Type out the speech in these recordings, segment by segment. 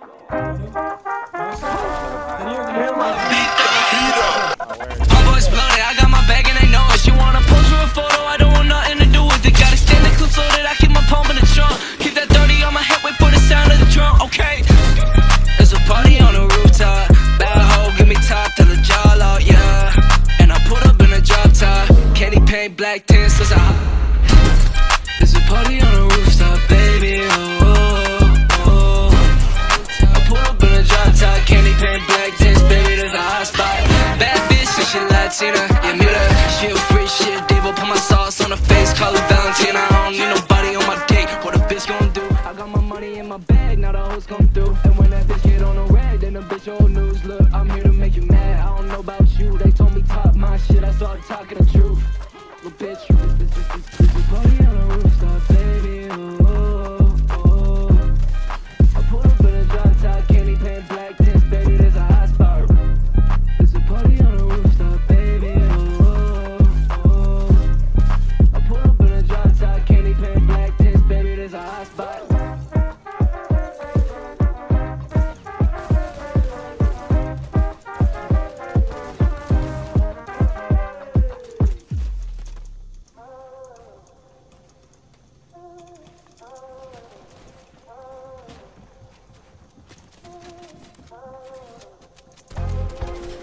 My boys bloated, I got my bag and they know it. She wanna pose for a photo, I don't want nothing to do with it. Got extended clip loaded, I keep my palm in the trunk. Keep that 30 on my hip, wait for the sound of the drum, okay? There's black a party got my money in my bag, now the hoes come through. And when that bitch get on the rag, then the bitch old news. Look, I'm here to make you mad. I don't know about you. They told me top my shit. I started talking the truth. Little bitch,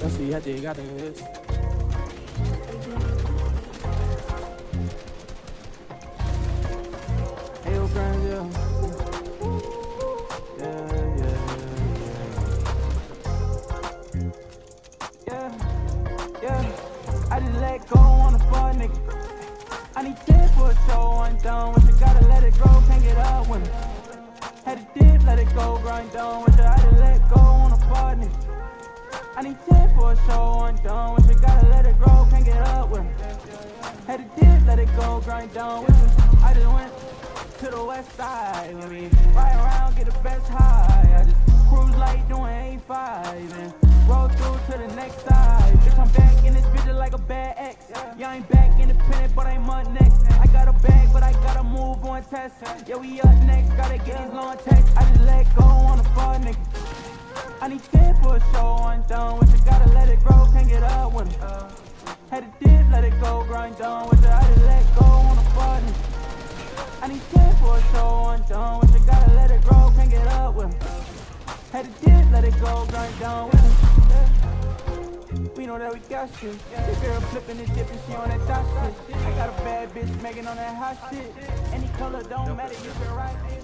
Old friend, yeah. Yeah, yeah. I just let go on nigga. I need 10 for a show, I'm done with it. Gotta let it grow, can't get up with it. Had to dip, let it go, grind down with it. I need 10 for a show, I'm done with it. Gotta let it grow, can't get up with it. Had to dip, let it go, grind down with it. I just went to the west side with me. Ride around, get the best high. I just cruise like doing A5 and roll through to the next side. Bitch, I'm back in this bitch like a bad ex. Yeah, I ain't back independent, but I'm up next. I got a bag, but I gotta move on test. Yeah, we up next, gotta get these long texts. I just let go on the fuck nigga. I need 10 for a show, I'm done with it. Gotta let it grow, can't get up with uh, it. Had to dip, let it go, grind down with it. I just let go on the button. I need 10 for a show, I'm done with it. Gotta let it grow, can't get up with uh, it. Had to dip, let it go, grind down with it. Yeah. We know that we got shit. This girl flipping and dipping, she on that top shit. I got a bad bitch making on that hot shit. Any color don't matter, you can ride this.